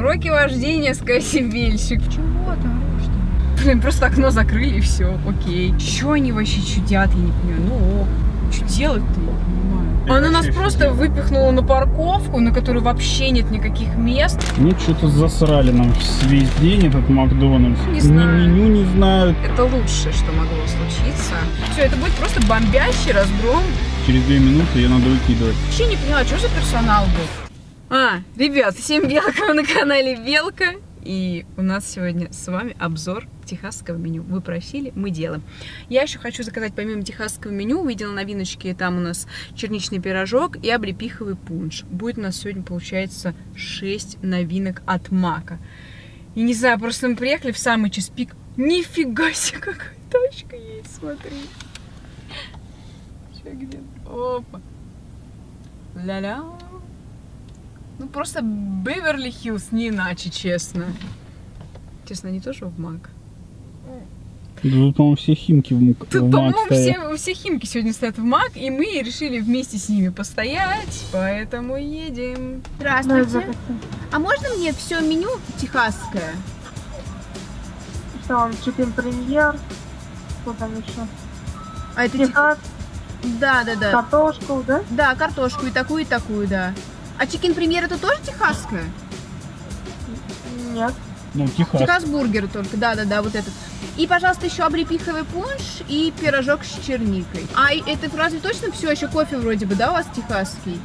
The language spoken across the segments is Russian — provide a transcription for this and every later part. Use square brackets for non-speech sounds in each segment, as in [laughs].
Уроки вождения с Кассибельщик. Чего там? Блин, просто окно закрыли и все, окей. Че они вообще чудят, я не понимаю. Ну, что делать-то, я не понимаю. Я Она нас просто выпихнула на парковку, на которой вообще нет никаких мест. Ну, что-то засрали нам весь день этот Макдональдс. Не Ни знаю. меню не знают. Это лучшее, что могло случиться. Все, это будет просто бомбящий разгром. Через две минуты ее надо выкидывать. Вообще не поняла, что за персонал был. А, ребят, всем Белка, на канале Белка. И у нас сегодня с вами обзор техасского меню. Вы просили, мы делаем. Я еще хочу заказать помимо техасского меню, увидела новиночки, там у нас черничный пирожок и облепиховый пунш. Будет у нас сегодня, получается, 6 новинок от Мака. И не знаю, просто мы приехали в самый час пик. Нифига себе, какая тачка есть, смотри. Сейчас где? Опа. Ля-ля. Ну просто Беверли Хиллз, не иначе, честно. Честно, они тоже в Мак. Да Тут, по-моему, все химки в, Мак- Тут, в Мак по-моему, все, все химки сегодня стоят в Мак, и мы решили вместе с ними постоять, поэтому едем. Здравствуйте. А можно мне все меню техасское? Он, чикен премьер, что там еще? А это тех- Техас, Да, да, да. картошку, да? Да, картошку и такую, и такую, да. А чикен премьер это тоже техасское? Нет. Ну, Техас. Техас бургер только, да, да, да, вот этот. И, пожалуйста, еще облепиховый пунш и пирожок с черникой. А это разве точно все? Еще кофе вроде бы, да, у вас техасский?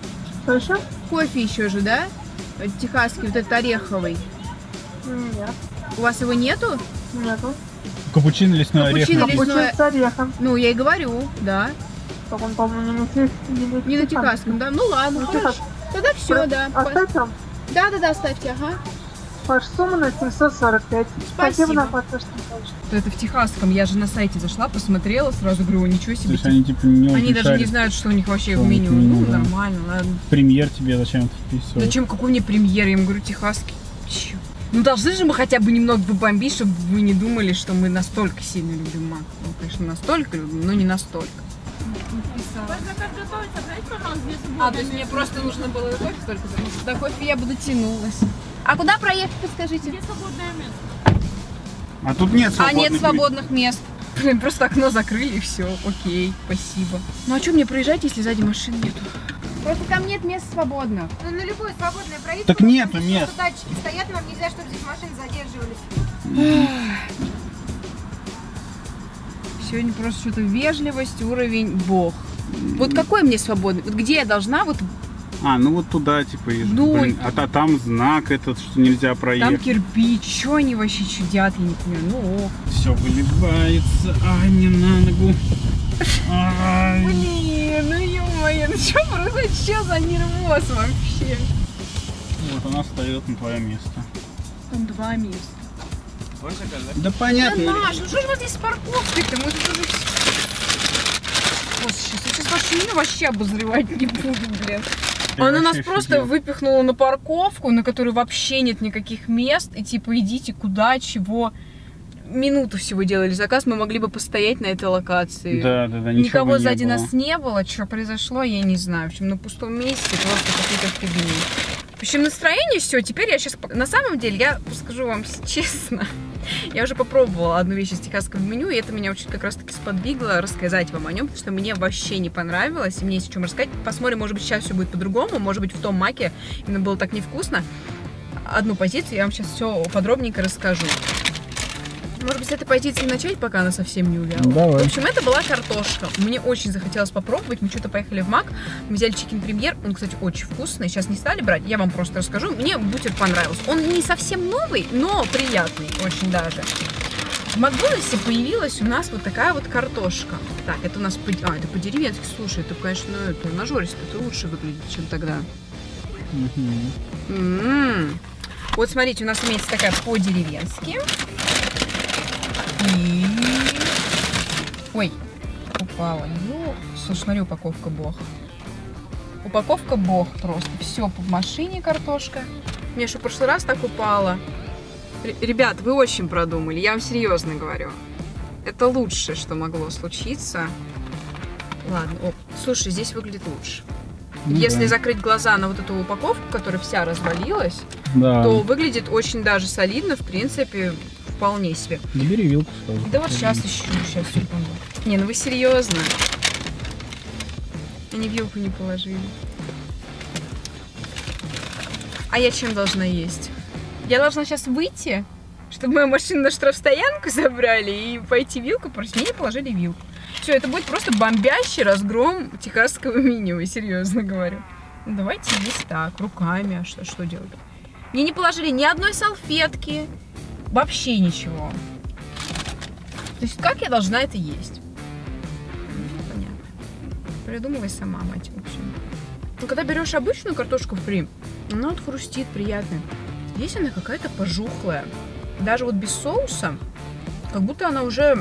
Еще? Кофе еще же, да? Техасский, вот этот ореховый. Нет. У вас его нету? Нету. Капучино лесной орех. Капучино лесной- с орехом. Ну, я и говорю, да. Так он, по-моему, не на, тех- не на, Не на техасском, да? Ну ладно, Не хорошо. Тогда все, да. Оставь там. Да, да, да, ставьте, ага. Ваша сумма на 745. Спасибо. на платежке дальше. Это в техасском. Я же на сайте зашла, посмотрела, сразу говорю, ничего То себе. есть они типа не Они даже не знают, что у них вообще Что в меню. Ну, да. нормально, ладно. Премьер тебе зачем это вписывать? Зачем, какой мне премьер? Я им говорю, техасский. Чё? Ну, должны же мы хотя бы немного побомбить, чтобы вы не думали, что мы настолько сильно любим мак. Ну, конечно, настолько любим, но не настолько. А, то есть мне просто нужно было кофе только что до кофе я бы дотянулась. А куда проехать, подскажите? А тут нет А свободных нет мест. свободных мест. [laughs] Блин, просто окно закрыли и все. Окей, спасибо. Ну а что мне проезжать, если сзади машин нету? Просто там нет мест свободных. Ну, на любое свободное правительство. Так нету мест. что Датчики стоят, и вам нельзя, чтобы здесь машины задерживались. [sighs] Сегодня просто что-то вежливость, уровень бог. Вот какой мне свободный? Вот где я должна вот А, ну вот туда типа езжу. Ну, Блин, а та- там знак этот, что нельзя там проехать. кирпич, что они вообще чудят, я не понимаю. Ну ок. Все выливается. Ай, мне на ногу. Ай. Блин, ну ё-моё, ну что просто, что за нервоз вообще? Вот она встает на твое место. Там два места. Да понятно. Да, Маш, ну что же у вас здесь с парковкой-то? Мы тут уже... Господи, сейчас, я сейчас вашу меню вообще обозревать не буду, блин. Я Она нас просто офигел. выпихнула на парковку, на которой вообще нет никаких мест. И типа идите куда, чего. Минуту всего делали заказ, мы могли бы постоять на этой локации. Да, да, да, ничего Никого не сзади было. нас не было. Что произошло, я не знаю. В общем, на пустом месте просто какие-то фигни. В общем, настроение все. Теперь я сейчас... На самом деле, я скажу вам честно, я уже попробовала одну вещь из техасского меню, и это меня очень как раз-таки сподвигло рассказать вам о нем, потому что мне вообще не понравилось, и мне есть о чем рассказать. Посмотрим, может быть, сейчас все будет по-другому, может быть, в том маке именно было так невкусно. Одну позицию я вам сейчас все подробненько расскажу. Может быть, с этой позиции начать, пока она совсем не увяла? Давай. В общем, это была картошка. Мне очень захотелось попробовать. Мы что-то поехали в Мак. Мы взяли чикен премьер. Он, кстати, очень вкусный. Сейчас не стали брать. Я вам просто расскажу. Мне бутер понравился. Он не совсем новый, но приятный очень даже. В Макдональдсе появилась у нас вот такая вот картошка. Так, это у нас по... А, это по-деревенски. Слушай, это, конечно, это нажористо. Это лучше выглядит, чем тогда. Мгм. М. Вот смотрите, у нас имеется такая по-деревенски. И... Ой, упала. Ну, слушай, смотри, упаковка бог. Упаковка бог просто. Все в машине картошка. Мне еще в прошлый раз так упала. Ребят, вы очень продумали, я вам серьезно говорю. Это лучшее, что могло случиться. Ладно, о, слушай, здесь выглядит лучше. Ну Если да. закрыть глаза на вот эту упаковку, которая вся развалилась, Да. то выглядит очень даже солидно, в принципе, вполне себе. Забери вилку сразу. Да вот сейчас ищу, сейчас секунду. Не, ну вы серьезно? Они вилку не положили. А я чем должна есть? Я должна сейчас выйти, чтобы мою машину на штрафстоянку забрали и пойти вилку просить. Мне не положили вилку. Все, это будет просто бомбящий разгром техасского минима, серьезно говорю. Ну, давайте есть так, руками, а что, что делать? Мне не положили ни одной салфетки, вообще ничего. То есть как я должна это есть? Ну, Понятно. Придумывай сама, мать, в общем. Ну, когда берешь обычную картошку фри, она вот хрустит приятно. Здесь она какая-то пожухлая. Даже вот без соуса, как будто она уже,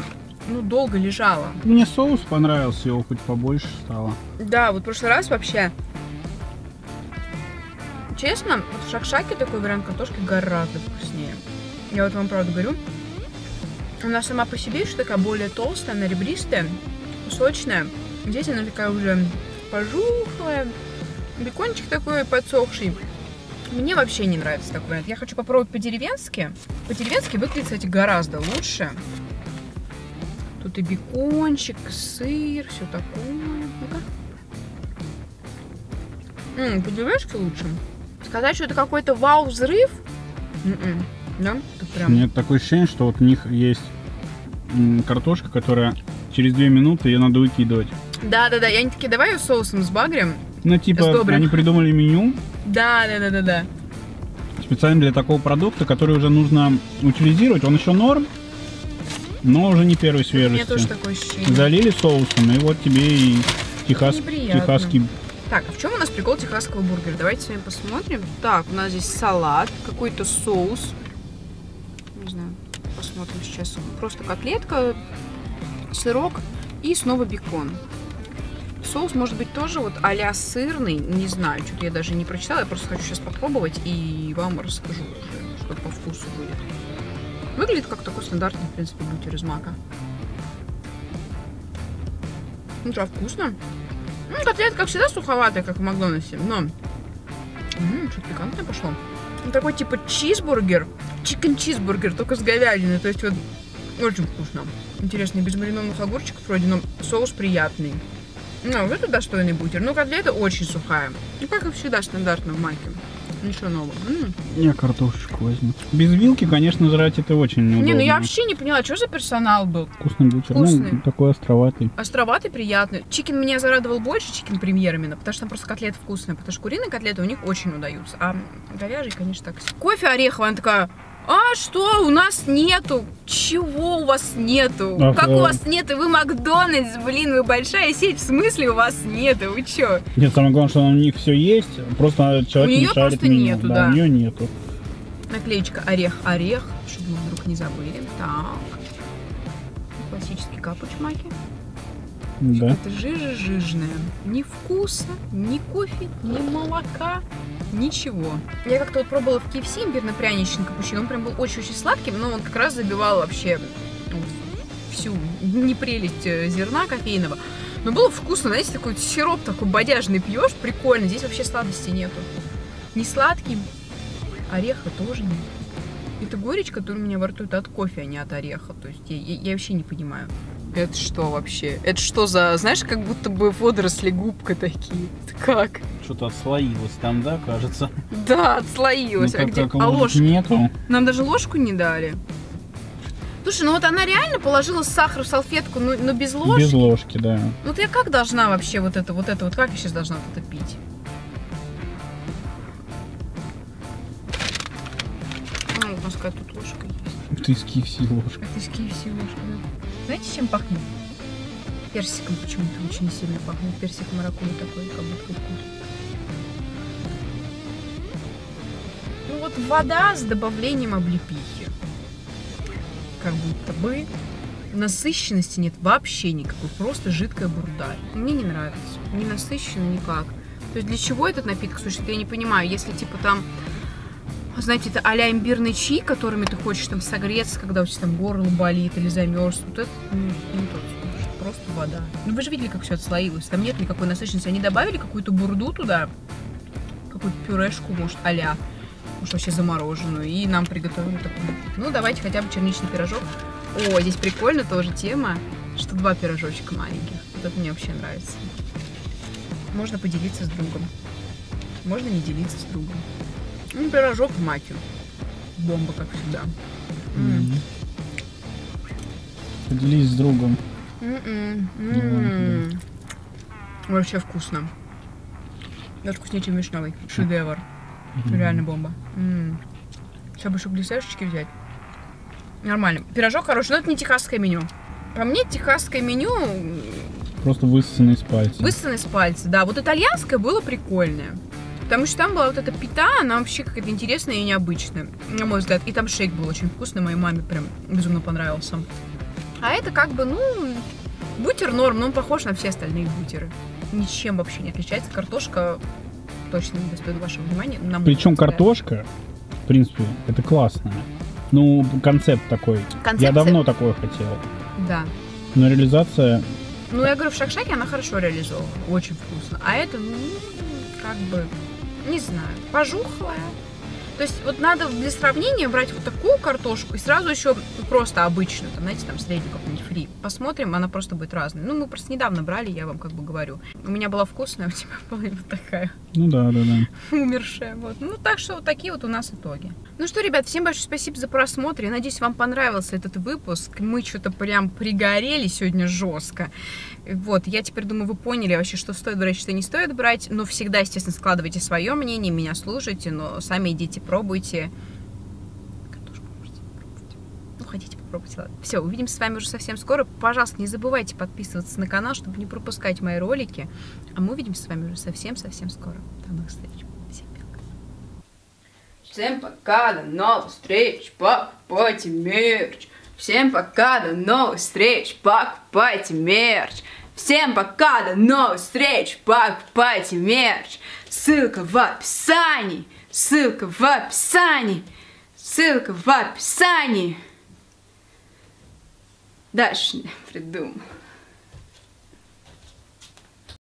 ну, долго лежала. Мне соус понравился, его хоть побольше стало. Да, вот в прошлый раз вообще. Честно, вот в шакшаке такой вариант картошки гораздо вкуснее. Я вот вам правду говорю. Она сама по себе еще такая более толстая, она ребристая, сочная. Здесь она такая уже пожухлая. Бекончик такой подсохший. Мне вообще не нравится такой вариант. Я хочу попробовать по-деревенски. По-деревенски выглядит, кстати, гораздо лучше. Тут и бекончик, сыр, все такое. Ну-ка. По-деревенски лучше. Сказать, что это какой-то вау-взрыв? Да? Это прям... Мне такое ощущение, что вот у них есть картошка, которая через две минуты ее надо выкидывать. Да-да-да, и они такие, давай ее соусом с багрем. Ну, типа, Сдобрим. они придумали меню Да-да-да-да-да. специально для такого продукта, который уже нужно утилизировать. Он еще норм, но уже не первой У меня тоже свежести. такое ощущение. Залили соусом, и вот тебе и техас... Техасский Так, а в чем у нас прикол техасского бургера? Давайте с вами посмотрим. Так, у нас здесь салат, какой-то соус. Знаю, посмотрим сейчас. Просто котлетка, сырок и снова бекон. Соус может быть тоже вот а сырный, не знаю, что-то я даже не прочитала, я просто хочу сейчас попробовать и вам расскажу уже, что по вкусу будет. Выглядит как такой стандартный, в принципе, бутер из мака. Ну да, вкусно. Ну, котлета, как всегда, суховатая, как в Макдональдсе, но... Ммм, что-то пикантное пошло. Ну, Такой типа чизбургер, чикен чизбургер, только с говядиной, то есть вот очень вкусно. Интересно, без маринованных огурчиков вроде, но соус приятный. Ну, это достойный бутер. Ну, котлета очень сухая. Ну, как и всегда, стандартно в маке. Ничего нового. М. Я картошечку возьму. Без вилки, конечно, жрать это очень неудобно. Не, ну я вообще не поняла, что за персонал был. Вкусный бутер. Вкусный. Ну, такой островатый. Островатый, приятный. Chicken меня зарадовал больше, chicken premier именно, потому что там просто котлеты вкусные. Потому что куриные котлеты у них очень удаются. А говяжий, конечно, так. Кофе ореховый, она такая, а что, у нас нету? Чего у вас нету? Ага. Как у вас нету? Вы Макдональдс, блин, вы большая сеть, в смысле у вас нету? Вы чё? Нет, самое главное, что у них все есть, просто человек У не шарит просто меню. нету, да. у нее нету. Наклеечка орех-орех, чтобы мы вдруг не забыли. Так. Классический капуч маки. Да. Это жижа жижная. Ни вкуса, ни кофе, ни молока, ничего. Я как-то вот пробовала в KFC имбирно-пряничный капучино. Он прям был очень-очень сладким, но он как раз забивал вообще всю непрелесть э, зерна кофейного. Но было вкусно, знаете, такой сироп такой бодяжный пьешь, прикольно. Здесь вообще сладости нету. Не сладкий, ореха тоже нет. Это горечь, которая у меня во рту, это от кофе, а не от ореха. То есть я, я- я вообще не понимаю. Это что вообще? Это что за, знаешь, как будто бы водоросли губка такие. Это как? Что-то отслоилось там, да, кажется? Да, отслоилась. Ну, а где? А ложку? нету. Нам даже ложку не дали. Слушай, ну вот она реально положила сахар в салфетку, но, но без ложки. Без ложки, да. Ну вот я как должна вообще вот это, вот это, вот как я сейчас должна вот это пить? Ну, у нас какая тут ложка есть. Ты из KFC ложка. Это из KFC ложка, да. Знаете, чем пахнет? Персиком почему-то очень сильно пахнет. Персик маракуйя такой, как будто вкус. Ну вот вода с добавлением облепихи. Как будто бы насыщенности нет вообще никакой, просто жидкая бурда. Мне не нравится, не насыщенно никак. То есть для чего этот напиток? Слушай, я не понимаю, если типа там знаете, это а-ля имбирный чай, которыми ты хочешь там согреться, когда у тебя там горло болит или замерз. Вот это ну, не тот случай, просто вода. Ну вы же видели, как все отслоилось. Там нет никакой насыщенности. Они добавили какую-то бурду туда, какую-то пюрешку, может, а-ля. уж вообще замороженную, и нам приготовили такую. Ну, давайте хотя бы черничный пирожок. О, здесь прикольно тоже тема, что два пирожочка маленьких. Вот это мне вообще нравится. Можно поделиться с другом. Можно не делиться с другом. Ну, пирожок в маке. Бомба, как всегда. Мгм. Поделись с другом. М-м, м. Вообще вкусно. Даже вкуснее, чем вишневый. Шедевр. Реально бомба. Сейчас бы еще глисешечки взять. Нормально. Пирожок хороший, но это не техасское меню. По мне, техасское меню Просто высосанный из пальца. высосано из пальца. Да, вот итальянское было прикольное. Потому что там была вот эта пита, она вообще какая-то интересная и необычная, на мой взгляд. И там шейк был очень вкусный, моей маме прям безумно понравился. А это как бы, ну, бутер норм, но он похож на все остальные бутеры. Ничем вообще не отличается. Картошка точно не достойна вашего внимания. на Причем взгляд. картошка, в принципе, это классно. Ну, концепт такой. Я Концепция- давно такое хотел. Да. Но реализация... Ну, я говорю, в шакшаке она хорошо реализована. Очень вкусно. А это, ну, как бы, не знаю, пожухлая. То есть вот надо для сравнения брать вот такую картошку и сразу еще просто обычную, там, знаете, там среднюю какую-нибудь фри. Посмотрим, она просто будет разная. Ну, мы просто недавно брали, я вам как бы говорю. У меня была вкусная, [laughs] у тебя была вот такая Ну да, да, да. умершая. Вот. Ну, так что вот такие вот у нас итоги. Ну что, ребят, всем большое спасибо за просмотр. Я надеюсь, вам понравился этот выпуск. Мы что-то прям пригорели сегодня жестко. Вот, я теперь думаю, вы поняли вообще, что стоит брать, что не стоит брать. Но всегда, естественно, складывайте свое мнение, меня слушайте, но сами идите, пробуйте. Ну, хотите попробовать, ладно. Все, увидимся с вами уже совсем скоро. Пожалуйста, не забывайте подписываться на канал, чтобы не пропускать мои ролики. А мы увидимся с вами уже совсем-совсем скоро. До новых встреч. Всем пока. До новых встреч, покупайте мерч. Всем пока, до новых встреч, покупайте мерч. Всем пока, до новых встреч, покупайте мерч. Ссылка в описании, ссылка в описании, ссылка в описании. Дальше [laughs] не придумал.